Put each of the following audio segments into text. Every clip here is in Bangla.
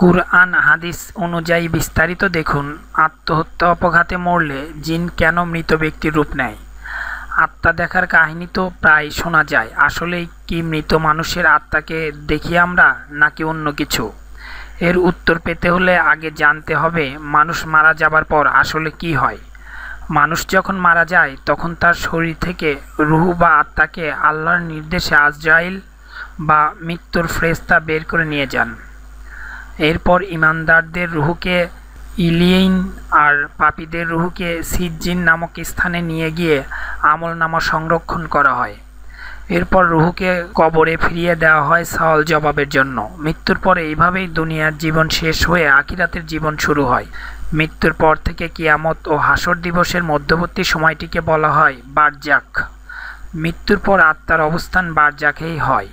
কুরআন, হাদিস অনুযায়ী বিস্তারিত দেখুন। আত্মহত্যা অপঘাতে মরলে জিন কেন মৃত ব্যক্তির রূপ নেয়? আত্মা দেখার কাহিনী তো প্রায় শোনা যায়। আসলেই কি মৃত মানুষের আত্মাকে দেখি আমরা, নাকি অন্য কিছু? এর উত্তর পেতে হলে আগে জানতে হবে, মানুষ মারা যাবার পর আসলে কি হয়? মানুষ যখন মারা যায়, তখন তার শরীর থেকে রুহু বা আত্মাকে আল্লাহর নির্দেশে আজরাইল বা মৃত্যুর ফ্রেস্তা বের করে নিয়ে যান। এরপর ইমানদারদের রুহুকে ইলিয়েইন আর পাপীদের রুহুকে সিজ্জিন নামক স্থানে নিয়ে গিয়ে আমল নামা সংরক্ষণ করা হয়। এরপর রুহুকে কবরে ফিরিয়ে দেওয়া হয় সওয়াল জবাবের জন্য। মৃত্যুর পরে এইভাবেই দুনিয়ার জীবন শেষ হয়ে আখিরাতের জীবন শুরু হয়। মৃত্যুর পর থেকে কিয়ামত ও হাসর দিবসের মধ্যবর্তী সময়টিকে বলা হয় বারজাক। মৃত্যুর পর আত্মার অবস্থান বারজাকেই হয়।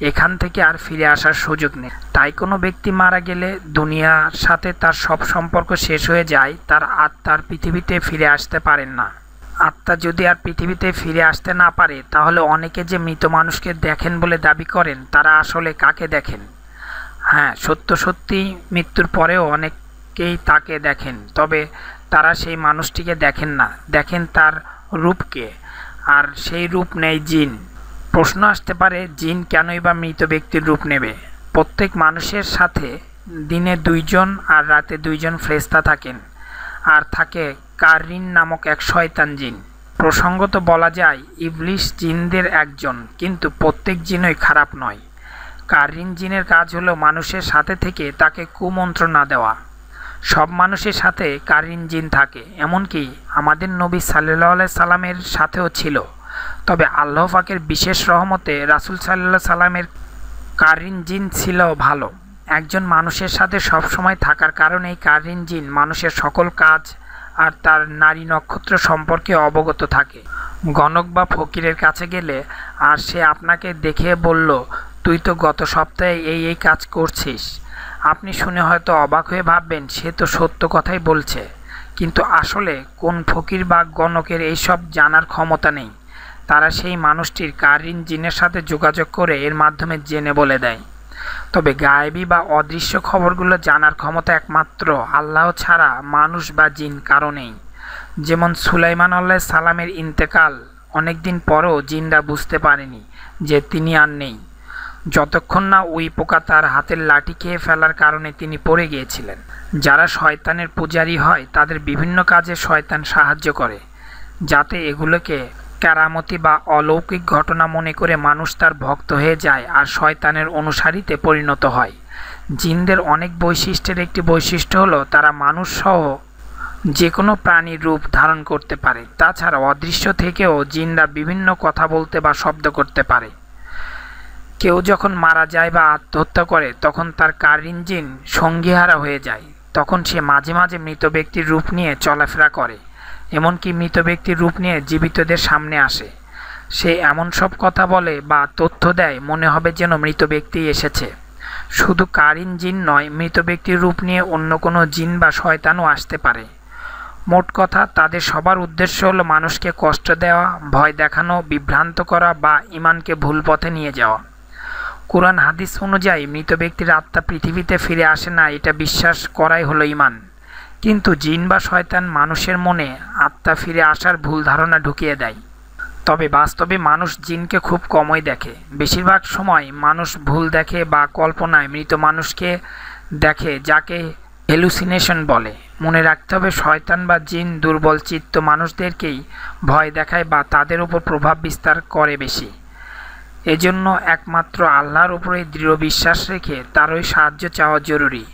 এখান থেকে আর ফিরে আসার সুযোগ নেই। তাই কোনো ব্যক্তি মারা গেলে দুনিয়ার সাথে তার সব সম্পর্ক শেষ হয়ে যায়, তার আত্মার পৃথিবীতে ফিরে আসতে পারেন না। আত্মা যদি আর পৃথিবীতে ফিরে আসতে না পারে, তাহলে অনেকে যে মৃত মানুষকে দেখেন বলে দাবি করেন, তারা আসলে কাকে দেখেন? হ্যাঁ সত্য সত্যি মৃত্যুর পরেও অনেকেই তাকে দেখেন, তবে তারা সেই মানুষটিকে দেখেন না। দেখেন তার রূপকে, আর সেই রূপ নেই জিন। প্রশ্ন আসতে পারে, জিন কেনই বা মৃত ব্যক্তির রূপ নেবে? প্রত্যেক মানুষের সাথে দিনে দুইজন আর রাতে দুইজন ফ্রেস্তা থাকেন, আর থাকে কারিন নামক এক শয়তান জিন। প্রসঙ্গত বলা যায়, ইবলিশ জিনদের একজন, কিন্তু প্রত্যেক জিনই খারাপ নয়। কারিন জিনের কাজ হলো মানুষের সাথে থেকে তাকে কুমন্ত্রণা দেওয়া। সব মানুষের সাথে কারিন জিন থাকে, এমনকি আমাদের নবী সাল্লাহ সাল্লামের সাথেও ছিল। তবে আল্লাহ পাকের বিশেষ রহমতে রাসুল সাল্লাহ সাল্লামের কারিন জিন ছিল ভালো। একজন মানুষের সাথে সবসময় থাকার কারণে কারিন জিন মানুষের সকল কাজ আর তার নারী নক্ষত্র সম্পর্কে অবগত থাকে। গণক বা ফকিরের কাছে গেলে, আর সে আপনাকে দেখে বলল, তুই তো গত সপ্তাহে এই এই কাজ করছিস। আপনি শুনে হয়তো অবাক হয়ে ভাববেন, সে তো সত্য কথাই বলছে। কিন্তু আসলে কোন ফকির বা গণকের এইসব জানার ক্ষমতা নেই। তারা সেই মানুষটির কারিন জিনের সাথে যোগাযোগ করে এর মাধ্যমে জেনে বলে দেয়। তবে গায়েবী বা অদৃশ্য খবরগুলো জানার ক্ষমতা একমাত্র আল্লাহ ছাড়া মানুষ বা জিন কারণেই যেমন সুলাইমান আল্লাহ সালামের ইন্তেকাল অনেক দিন পরও জিনরা বুঝতে পারেনি যে তিনি আর নেই। যতক্ষণ না ওই পোকা তার হাতের লাঠি খেয়ে ফেলার কারণে তিনি পড়ে গিয়েছিলেন। যারা শয়তানের পূজারী হয়, তাদের বিভিন্ন কাজে শয়তান সাহায্য করে, যাতে এগুলোকে কেরামতি বা অলৌকিক ঘটনা মনে করে মানুষ তার ভক্ত হয়ে যায় আর শয়তানের অনুসারীতে পরিণত হয়। জিনদের অনেক বৈশিষ্ট্যের একটি বৈশিষ্ট্য হলো তারা মানুষ সহ যে কোনো প্রাণীর রূপ ধারণ করতে পারে। তাছাড়া অদৃশ্য থেকেও জিনরা বিভিন্ন কথা বলতে বা শব্দ করতে পারে। কেউ যখন মারা যায় বা আত্মহত্যা করে, তখন তার কার ইঞ্জিন সঙ্গীহারা হয়ে যায়। তখন সে মাঝে মাঝে মৃত ব্যক্তির রূপ নিয়ে চলাফেরা করে। এমনকি মৃত ব্যক্তির রূপ নিয়ে জীবিতদের সামনে আসে। সে এমন সব কথা বলে বা তথ্য দেয়, মনে হবে যেন মৃত ব্যক্তি এসেছে। শুধু কারিন জিন নয়, মৃত ব্যক্তির রূপ নিয়ে অন্য কোনো জিন বা শয়তানও আসতে পারে। মোট কথা, তাদের সবার উদ্দেশ্য হলো মানুষকে কষ্ট দেওয়া, ভয় দেখানো, বিভ্রান্ত করা বা ইমানকে ভুল পথে নিয়ে যাওয়া। কোরআন হাদিস অনুযায়ী, মৃত ব্যক্তির আত্মা পৃথিবীতে ফিরে আসে না, এটা বিশ্বাস করাই হলো ইমান কিন্তু জিন বা শয়তান মানুষের মনে আত্মা ফিরে আসার ভুল ধারণা ঢুকিয়ে দেয়। তবে বাস্তবে মানুষ জিনকে খুব কমই দেখে। বেশিরভাগ সময় মানুষ ভুল দেখে বা কল্পনায় মৃত মানুষকে দেখে, যাকে হেলুসিনেশন বলে। মনে রাখতে হবে শয়তান বা জিন দুর্বল চিত্ত মানুষদেরকেই ভয় দেখায় বা তাদের উপর প্রভাব বিস্তার করে বেশি। এজন্য একমাত্র আল্লাহর উপরে দৃঢ় বিশ্বাস রেখে তারই সাহায্য চাওয়া জরুরি।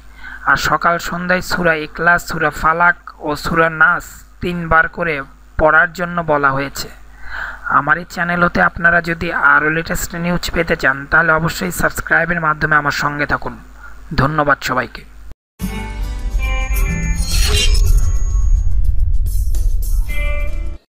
আর সকাল সন্ধ্যায় সুরা ইকলাস সুরা ফালাক ও সুরা নাস তিনবার করে পড়ার জন্য বলা হয়েছে। আমার এই চ্যানেল হতে আপনারা যদি আরও লেটেস্ট নিউজ পেতে চান, তাহলে অবশ্যই সাবস্ক্রাইবের মাধ্যমে আমার সঙ্গে থাকুন। ধন্যবাদ সবাইকে।